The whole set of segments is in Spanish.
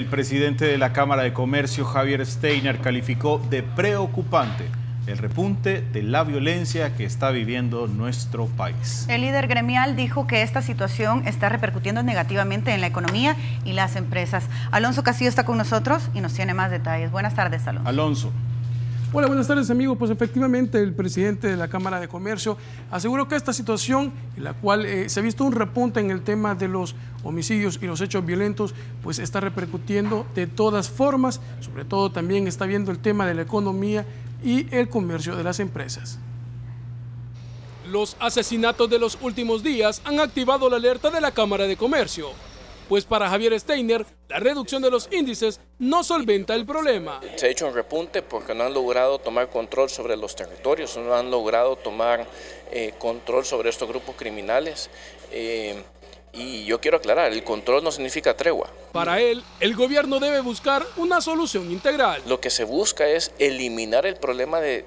El presidente de la Cámara de Comercio, Javier Steiner, calificó de preocupante el repunte de la violencia que está viviendo nuestro país. El líder gremial dijo que esta situación está repercutiendo negativamente en la economía y las empresas. Alonso Castillo está con nosotros y nos tiene más detalles. Buenas tardes, Alonso. Alonso. Hola, buenas tardes amigos. Pues efectivamente el presidente de la Cámara de Comercio aseguró que esta situación en la cual eh, se ha visto un repunte en el tema de los homicidios y los hechos violentos, pues está repercutiendo de todas formas, sobre todo también está viendo el tema de la economía y el comercio de las empresas. Los asesinatos de los últimos días han activado la alerta de la Cámara de Comercio pues para Javier Steiner, la reducción de los índices no solventa el problema. Se ha hecho un repunte porque no han logrado tomar control sobre los territorios, no han logrado tomar eh, control sobre estos grupos criminales. Eh, y yo quiero aclarar, el control no significa tregua. Para él, el gobierno debe buscar una solución integral. Lo que se busca es eliminar el problema de,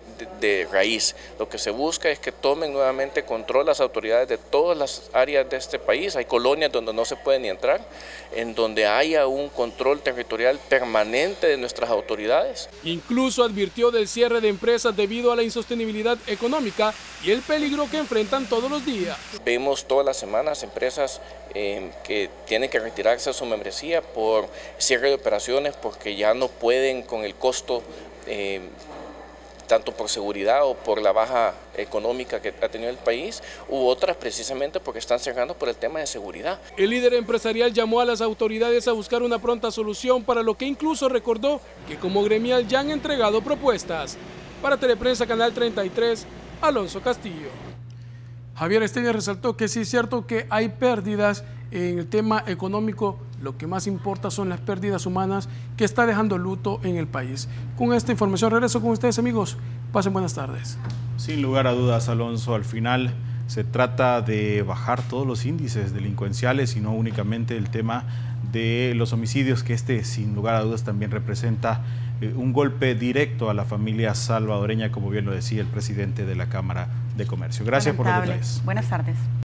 raíz. Lo que se busca es que tomen nuevamente control las autoridades de todas las áreas de este país. Hay colonias donde no se puede ni entrar, en donde haya un control territorial permanente de nuestras autoridades. Incluso advirtió del cierre de empresas debido a la insostenibilidad económica y el peligro que enfrentan todos los días. Vemos todas las semanas empresas eh, que tienen que retirarse de su membresía por cierre de operaciones porque ya no pueden con el costo eh, tanto por seguridad o por la baja económica que ha tenido el país, u otras precisamente porque están cerrando por el tema de seguridad. El líder empresarial llamó a las autoridades a buscar una pronta solución para lo que incluso recordó que como gremial ya han entregado propuestas. Para Teleprensa Canal 33, Alonso Castillo. Javier Esteña resaltó que sí es cierto que hay pérdidas en el tema económico, lo que más importa son las pérdidas humanas que está dejando luto en el país. Con esta información regreso con ustedes amigos. Pasen buenas tardes. Sin lugar a dudas, Alonso, al final se trata de bajar todos los índices delincuenciales y no únicamente el tema de los homicidios, que este sin lugar a dudas también representa eh, un golpe directo a la familia salvadoreña, como bien lo decía el presidente de la Cámara de Comercio. Gracias por los detalles. Buenas tardes.